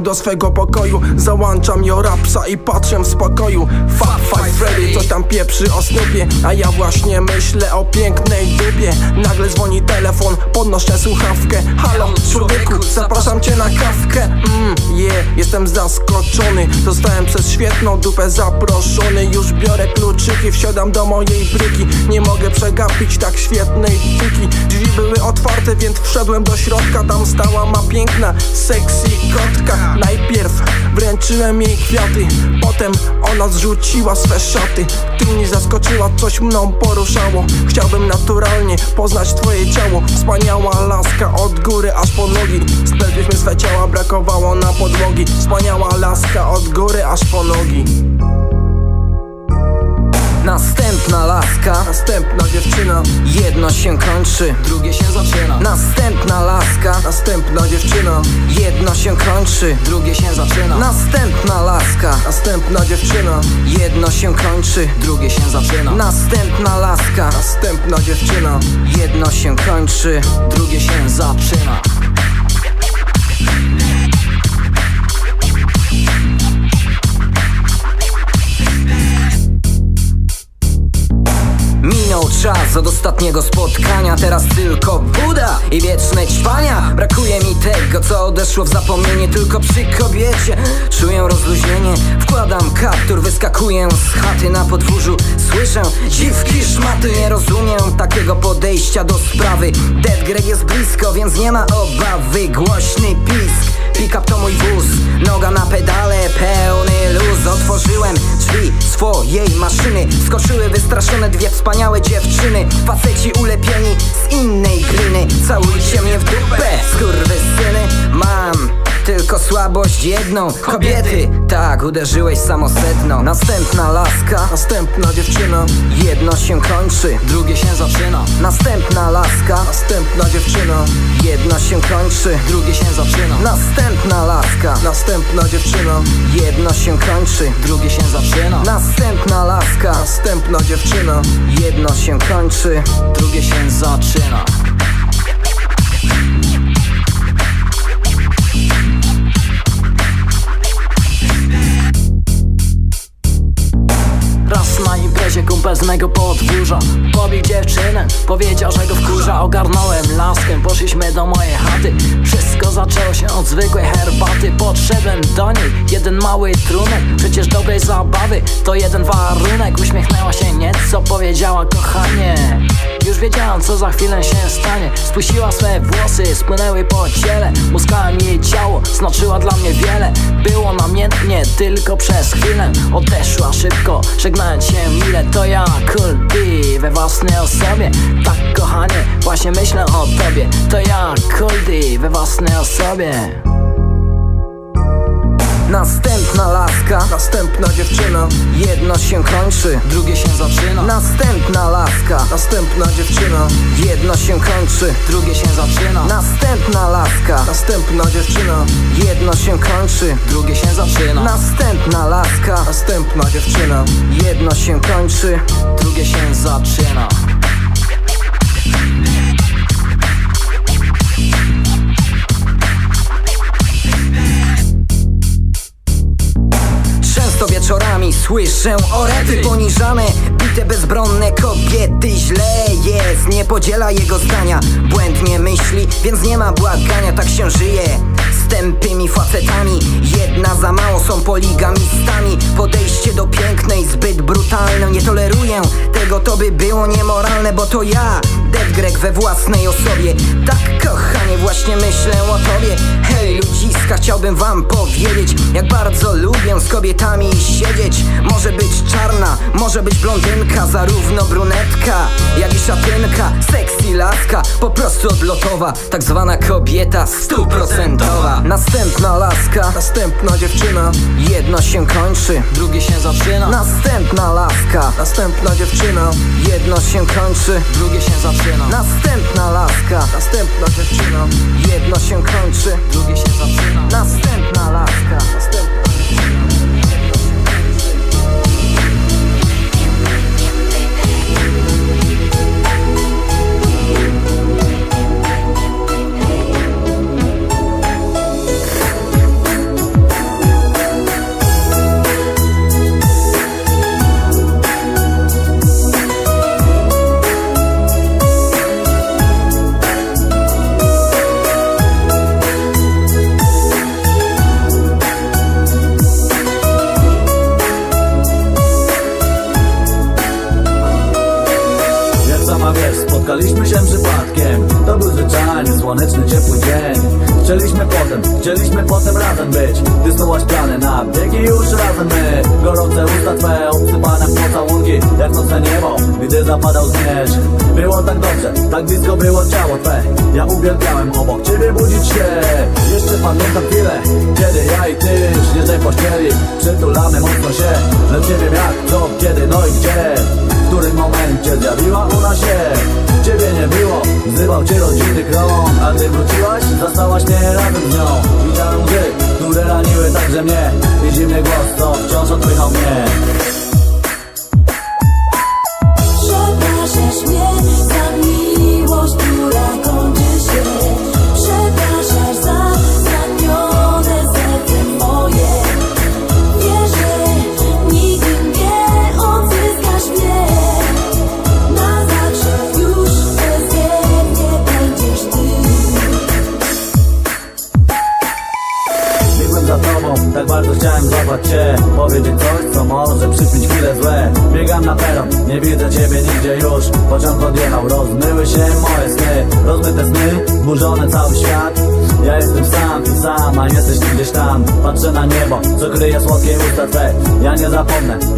do swego pokoju tam pieprzy o snupie A ja właśnie myślę o pięknej dupie. Nagle dzwoni telefon, podnoszę słuchawkę. Halo, człowieku, zapraszam cię na kawkę. Mmm, yeah, jestem zaskoczony. Zostałem przez świetną dupę zaproszony. Już biorę kluczyki, wsiadam do mojej bryki. Nie mogę przegapić tak świetnej tyki Drzwi były otwarte, więc wszedłem do środka. Tam stała ma piękna, sexy kotka. Najpierw wręczyłem jej kwiaty Potem ona zrzuciła swe szaty Ty mnie zaskoczyła, coś mną poruszało. Chciałbym naturalnie poznać twoje ciało. Wspaniała laska od góry aż po nogi. Splegliśmy swe ciała, brakowało na podłogi. Wspaniała laska od góry aż po nogi Następna laska, Następna dziewczyna, jedno się kończy, drugie się zaczyna. Następna laska, następna dziewczyna. Jedno się kończy, Drugie się zaczyna. Następna laska, Następna dziewczyna, jedno się kończy, Drugie się zaczyna. Następna laska, następna dziewczyna. Jedno się kończy, Drugie się zaczyna ostatniego spotkania Teraz tylko Buda i wieczne ćwania Brakuje mi tego, co odeszło w zapomnienie Tylko przy kobiecie czuję rozluźnienie. Wkładam kaptur, wyskakuję z chaty na podwórzu Słyszę dziwki szmaty Nie rozumiem takiego podejścia do sprawy. Dead Greg jest blisko, więc nie ma obawy. Głośny pisk Pick-up to mój wóz, noga na pedale, pełny luz. Otworzyłem drzwi swojej maszyny. Skoczyły wystraszone dwie wspaniałe dziewczyny Faceci ulepieni z innej gliny. Całujcie mnie w dupę, skurwysyny. Mam tylko słabość jedną. Kobiety, tak, uderzyłeś samosedno. Następna laska, Następna dziewczyna, jedno się kończy Drugie się zaczyna. Następna laska, następna dziewczyna, jedno się kończy Drugie się zaczyna. Następna laska, następna dziewczyna, jedno się kończy Drugie się zaczyna. Następna laska, następna dziewczyna, jedno się kończy Drugie się zaczyna mego podwórza. Pobił dziewczynę, powiedział, że go wkurza. Ogarnąłem laskę, poszliśmy do mojej chaty. Wszystko zaczęło się od zwykłej herbaty. Podszedłem do niej, jeden mały trunek. Przecież dobrej zabawy to jeden warunek. Uśmiechnęła się nieco, powiedziała kochanie Już wiedziałam co za chwilę się stanie. Spuściła swe włosy, spłynęły po ciele. Muskałem jej ciało, znaczyła dla mnie wiele. Było namiętnie, tylko przez chwilę. Odeszła szybko, żegnając się mile. To ja, Cool D, we własnej osobie. Tak kochanie, właśnie myślę o tobie. To ja, Cool D, we własnej osobie Następna laska, następna dziewczyna, jedno się kończy. Drugie się zaczyna. Następna laska, następna dziewczyna, jedno się kończy. Drugie się zaczyna. Następna laska, następna dziewczyna, jedno się kończy. Drugie się zaczyna. Następna laska, następna dziewczyna, jedno się kończy. Drugie się zaczyna słyszę orety poniżane Bite bezbronne kobiety Źle jest, nie podziela jego zdania Błędnie myśli, więc nie ma błagania Tak się żyje. Z tępymi facetami Jedna za mało są poligamistami. Podejście do pięknej zbyt brutalne Nie toleruję tego, to by było niemoralne Bo to ja, Dead we własnej osobie. Tak kochanie właśnie myślę o tobie. Hej ludziska, chciałbym wam powiedzieć Jak bardzo lubię z kobietami siedzieć. Może być czarna, może być blondynka Zarówno brunetka, jak i szatynka. Sexy laska, po prostu odlotowa. Tak zwana kobieta stuprocentowa. Następna laska, następna dziewczyna, jedno się kończy. Drugie się zaczyna. Następna laska, następna dziewczyna, jedno się kończy. Drugie się zaczyna. Następna laska, następna dziewczyna, jedno się kończy. Drugie się zaczyna Następna laska, zwyczajny, słoneczny, ciepły dzień. Chcieliśmy potem, chcieliśmy potem razem być. Ty snułaś plany na biegi już razem my. Gorące usta twe, obsypane w pocałunki Jak nocne niebo, gdy zapadał zmierzch Było tak dobrze, tak blisko było ciało twe. Ja uwielbiałem obok ciebie budzić się. Jeszcze pamiętam chwilę, kiedy ja i ty w śnieżnej pościeli Przytulamy mocno się, lecz nie wiem jak, co, kiedy, no i gdzie? W którym momencie zjawiła ona się Ciebie nie było, wzywał cię rodziny krąg A ty wróciłaś, zastałaś mnie razem z nią. Widziałem łzy, które raniły także mnie. I zimny głos, co wciąż odpychał mnie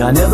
zapomnę, ja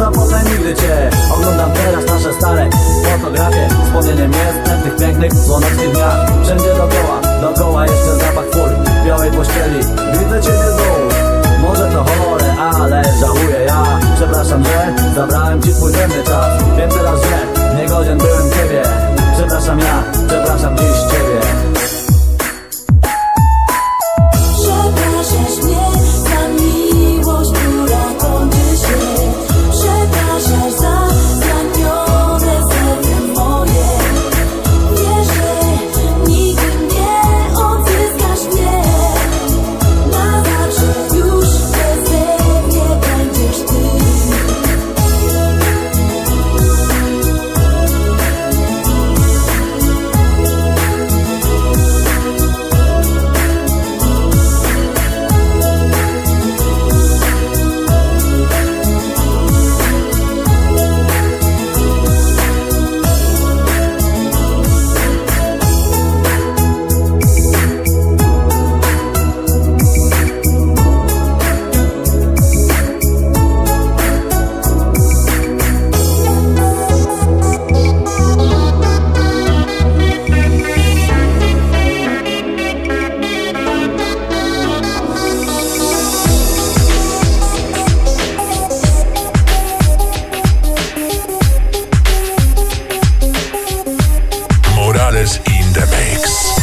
Morales in the Mix.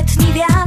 Letni wiatr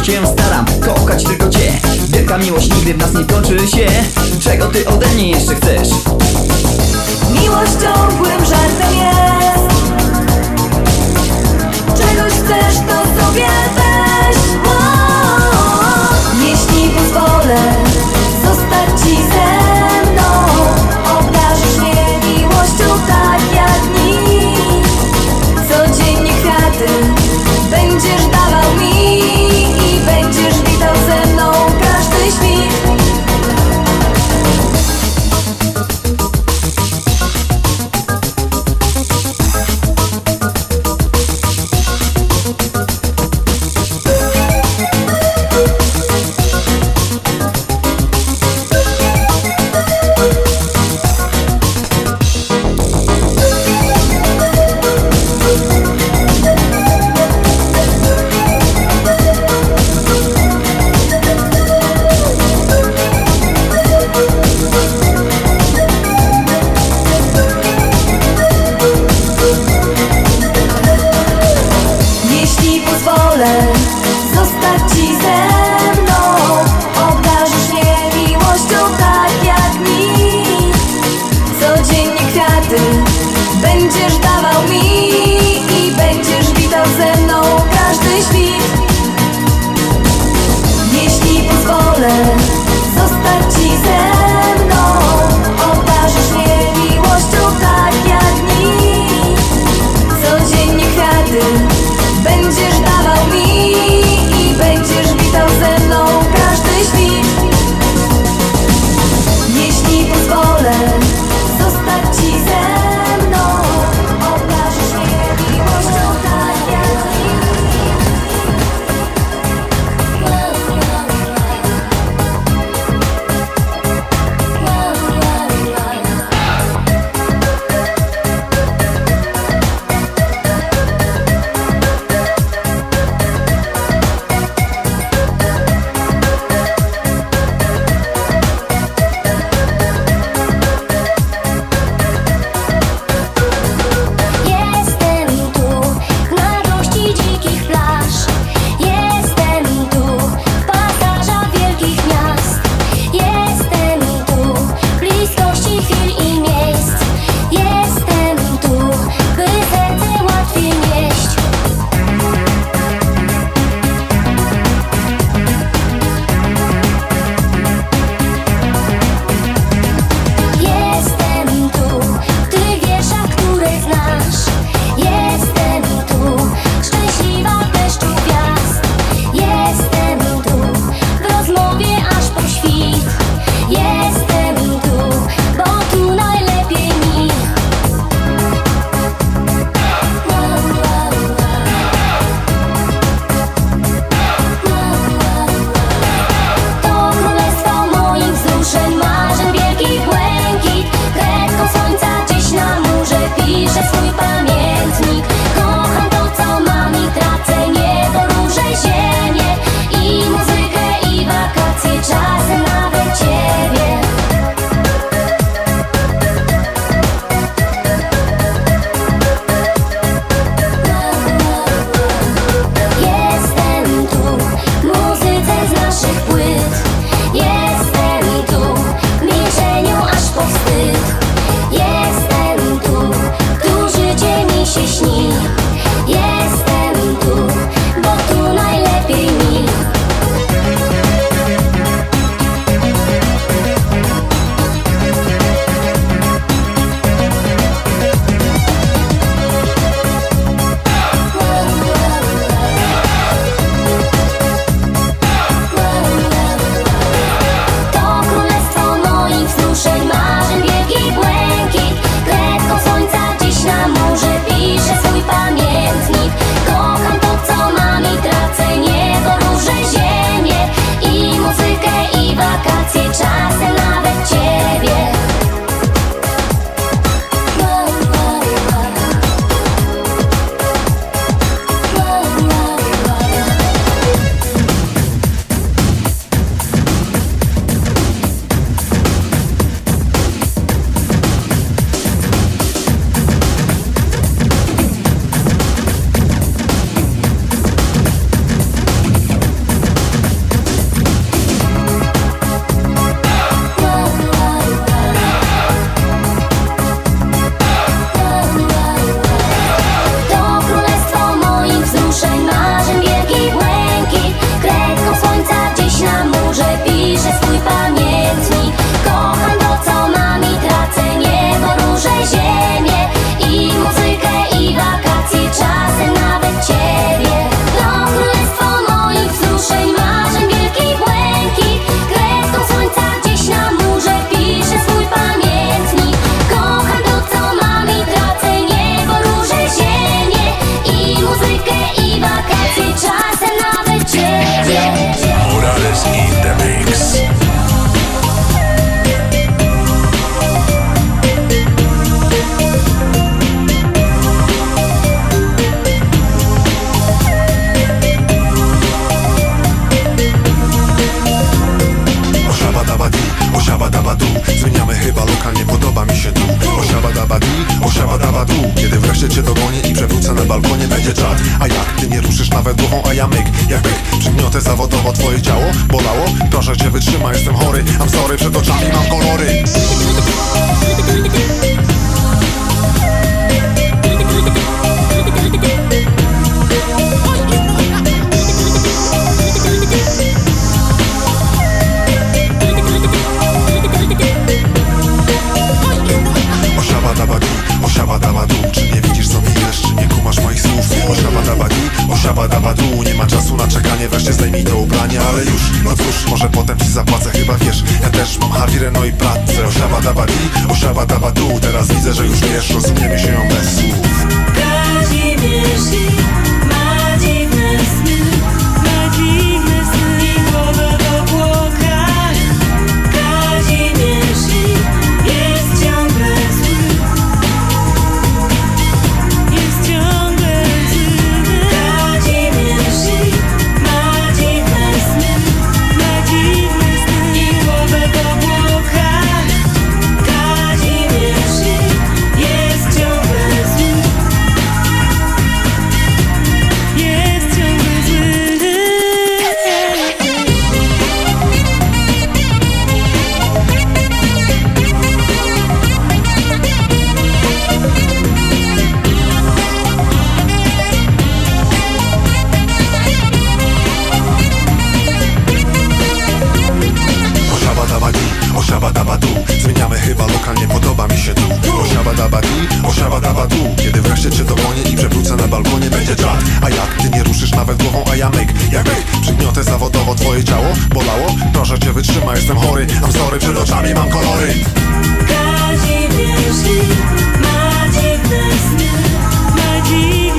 co cię staram Kochać tylko cię. Wielka miłość nigdy w nas nie kończy się. Czego ty ode mnie jeszcze chcesz? Miłość ciągłym żartem jest. Czegoś chcesz to sobie weź. Bo Jeśli pozwolę zostać ci ze mną. Obdarzysz mnie miłością tak jak nic. Codziennie kwiaty będziesz dać Albo nie będzie czat A jak ty nie ruszysz nawet głową, a ja myk, jak myk. Przygniotę zawodowo twoje ciało, bolało? Proszę cię wytrzyma, jestem chory. Mam sorry, przed oczami mam kolory. Kazimierz, ma dziwne sny, ma dziwne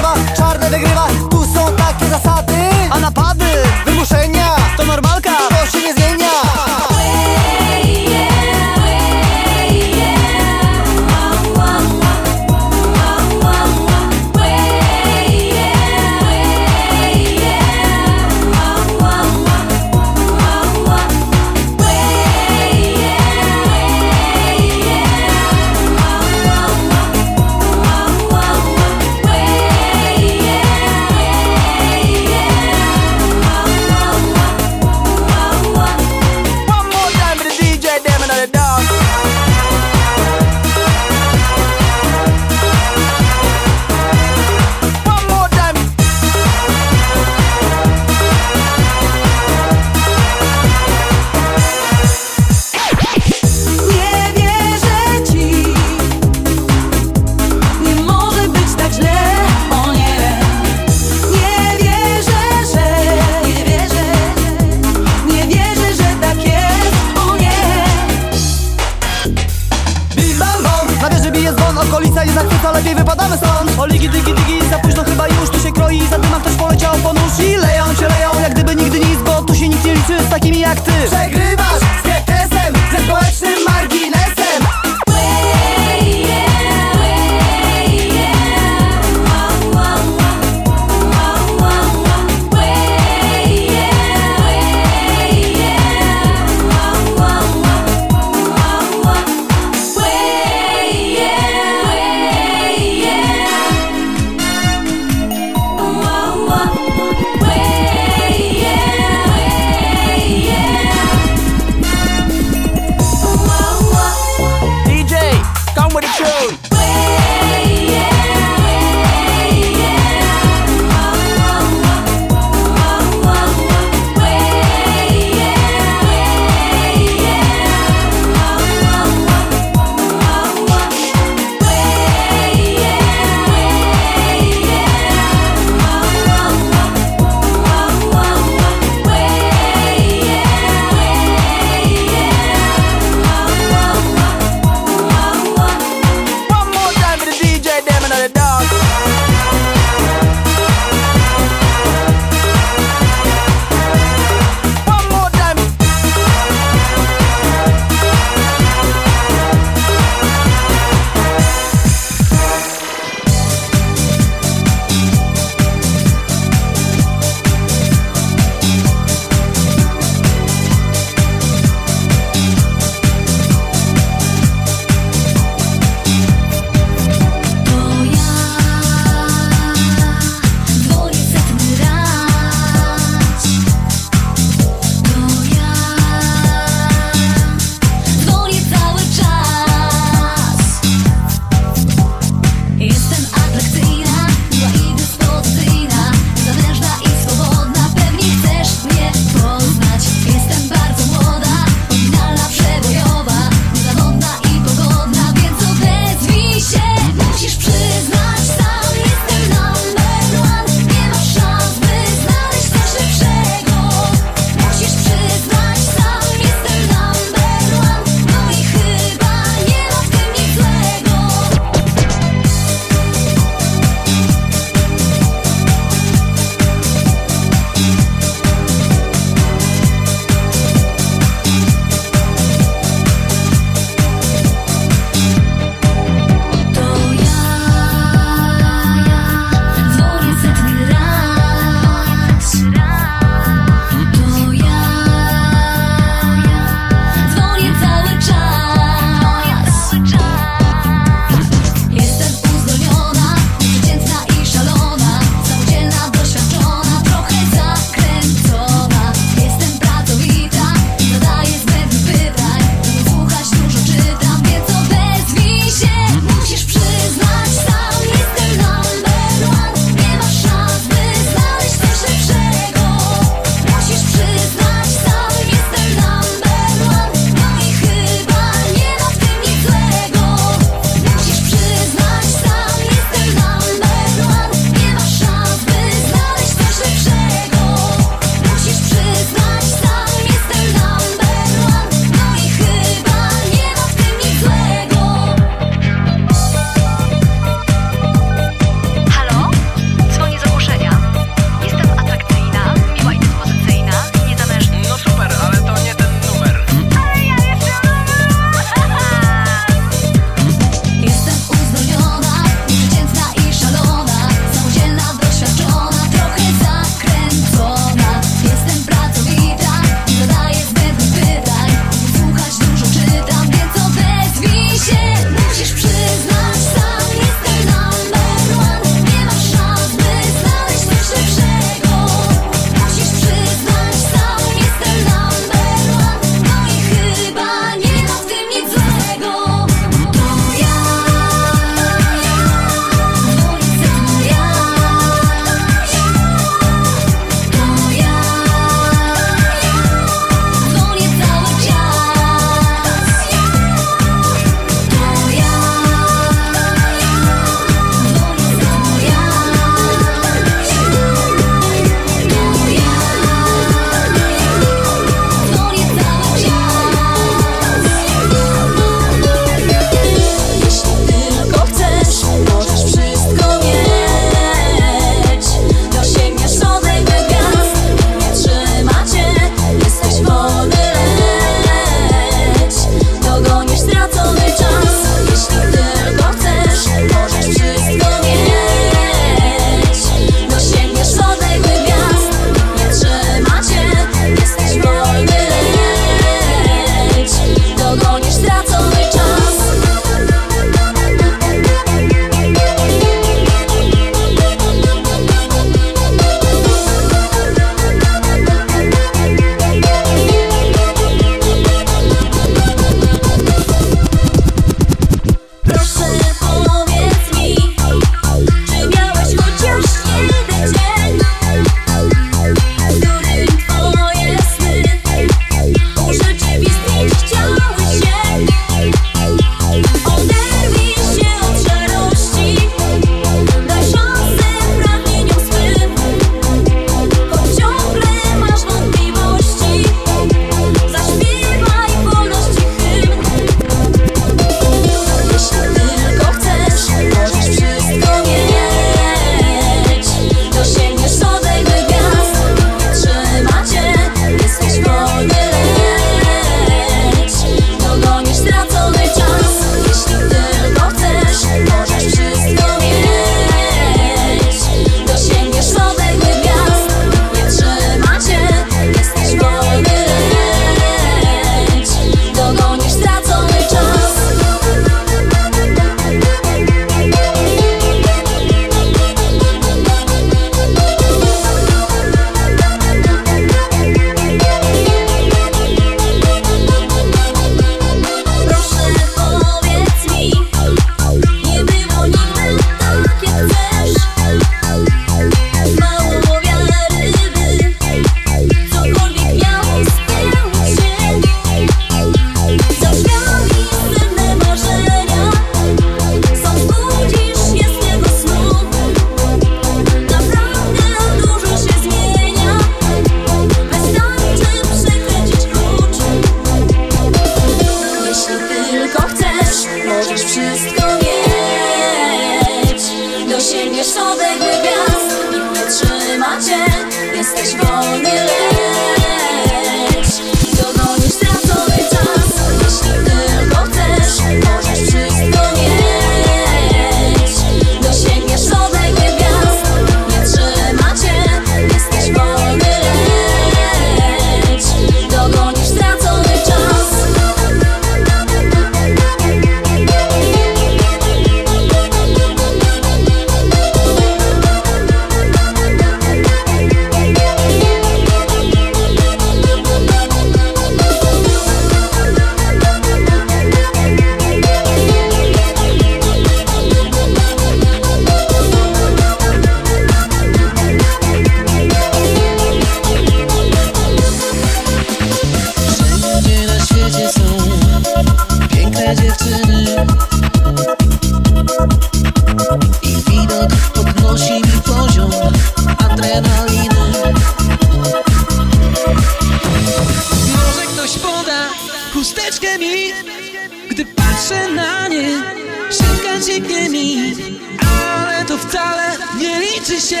ucieknie mi Ale to wcale nie liczy się.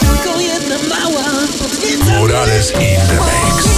Tylko jedna mała podnieca Morales in the mix.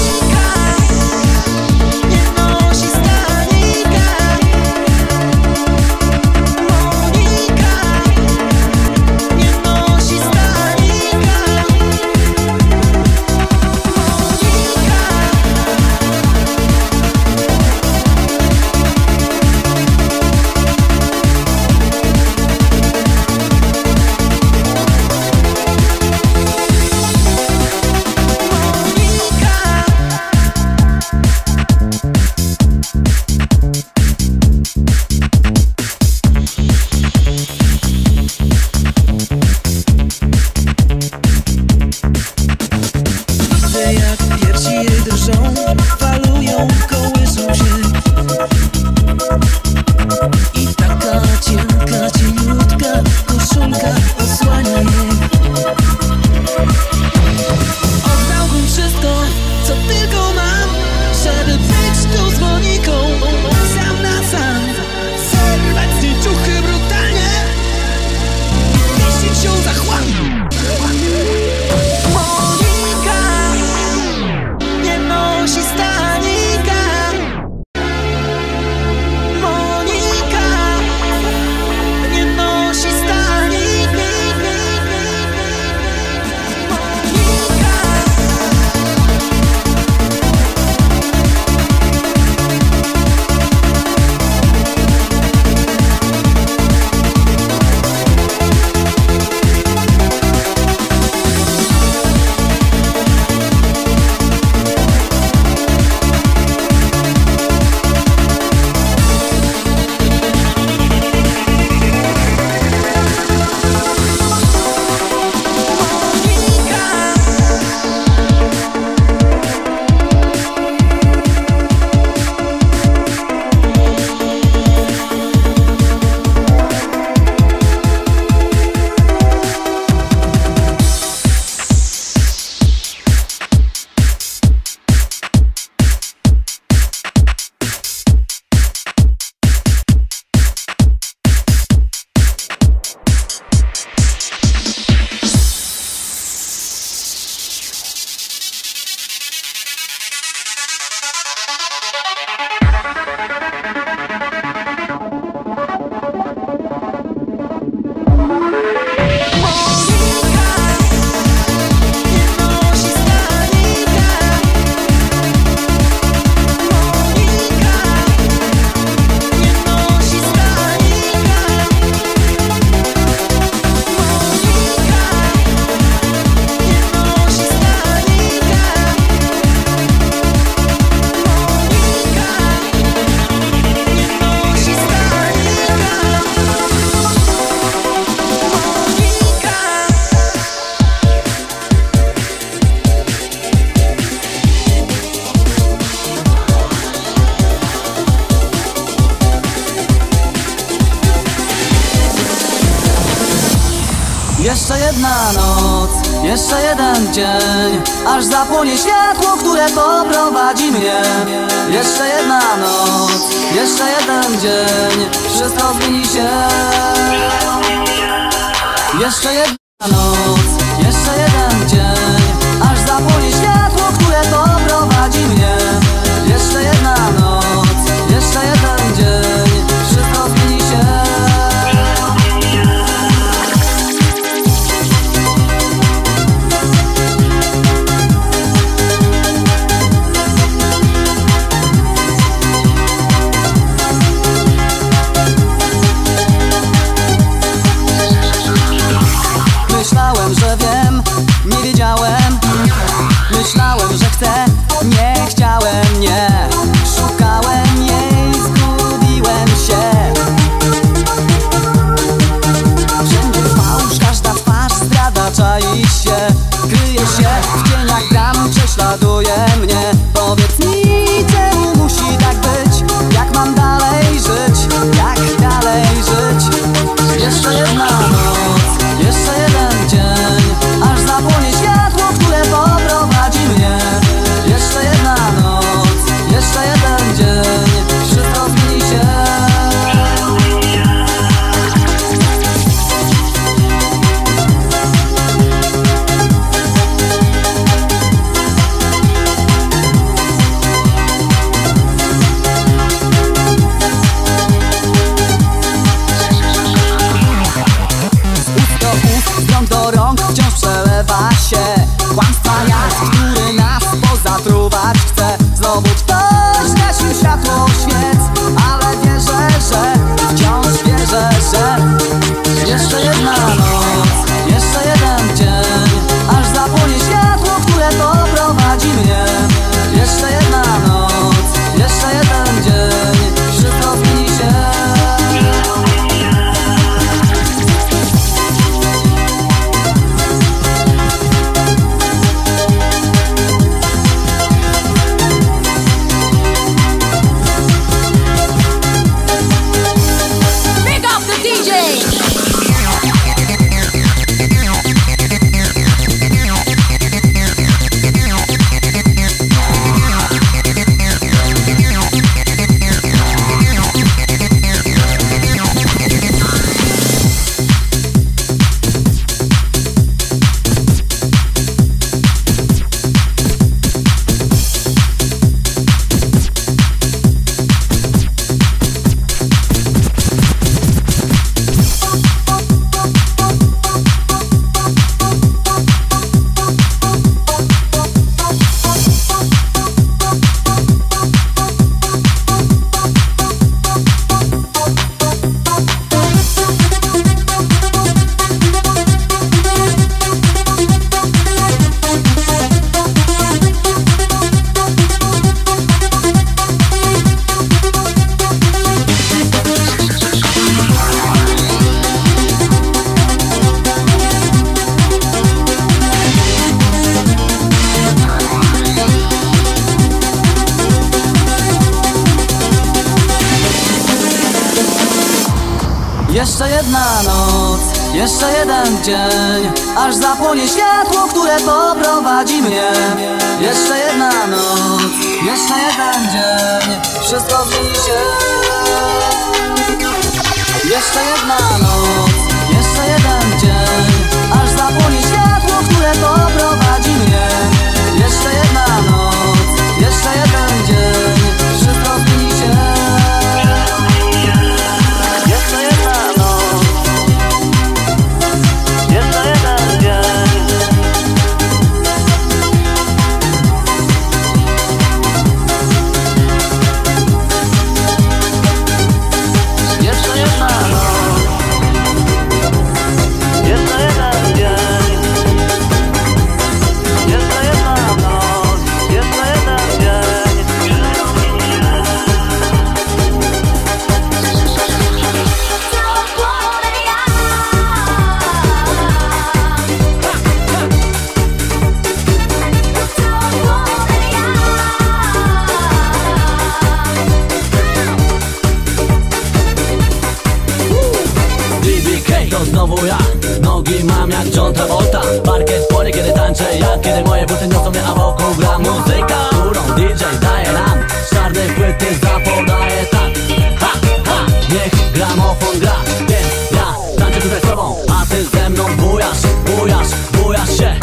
dzwonię, kiedy tańczę ja Kiedy moje buty niosą mnie, a wokół gra muzyka Którą DJ daje nam. Czarne płyty zapodaje tak. Ha, ha, niech gramofon gra. Więc ja tańczę tutaj z tobą A ty ze mną bujasz, bujasz, bujasz się.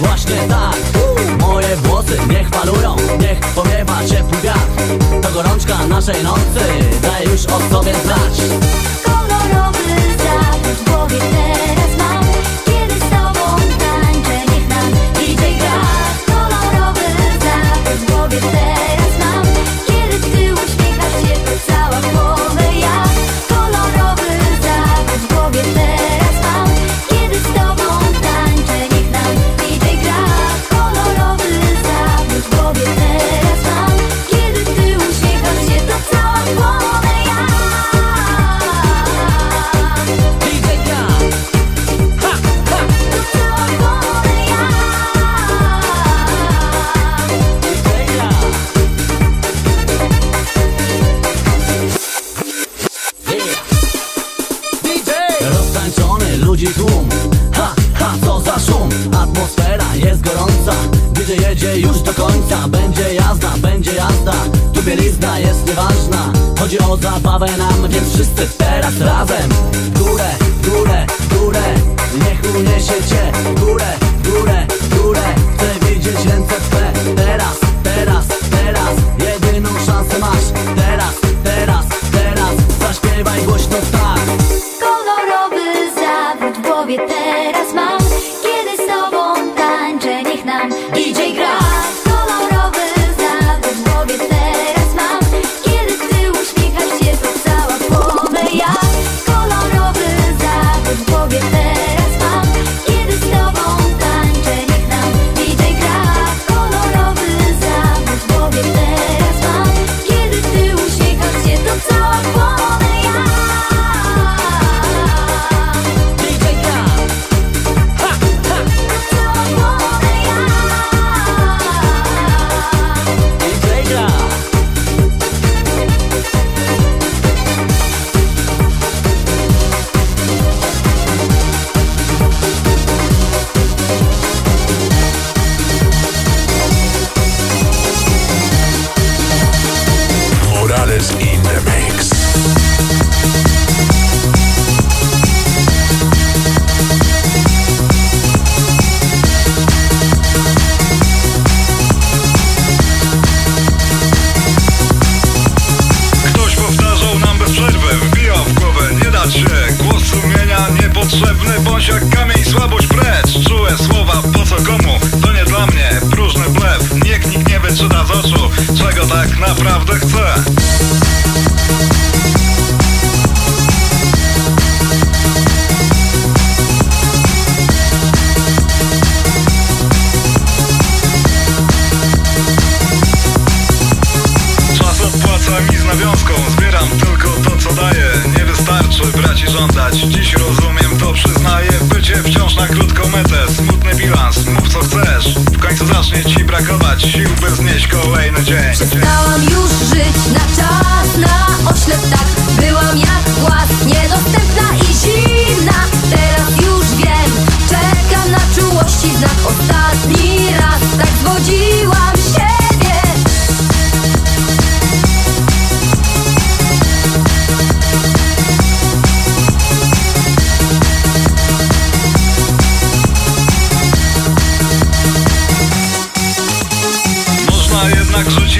Właśnie tak. Moje włosy niech falują Niech powiewa ciepły wiatr. To gorączka naszej nocy Daje już o sobie znać. nowe nam, więc wszyscy teraz razem.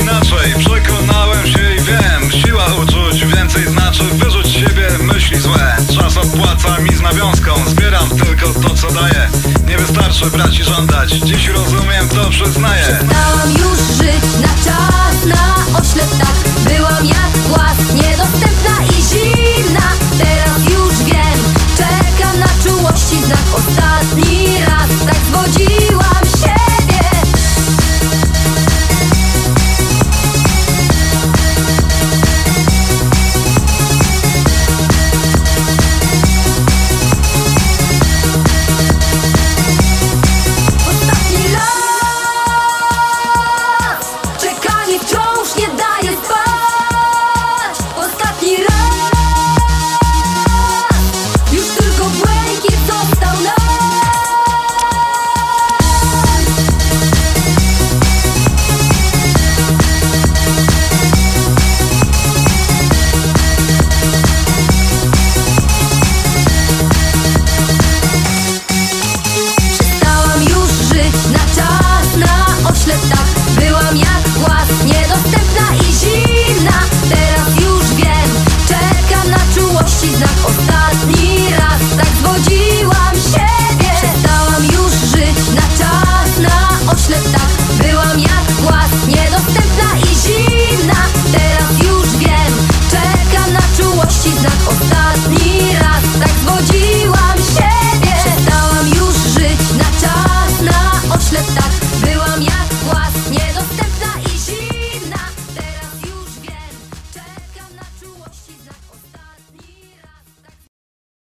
inaczej Przekonałem się i wiem. Siła uczuć więcej znaczy Wyrzuć siebie myśli złe. Czas opłaca mi z nawiązką Zbieram tylko to co daję. Nie wystarczy brać i żądać Dziś rozumiem to przyznaję. Przestałam już żyć na czas Na oślep tak. Byłam jak głaz Niedostępna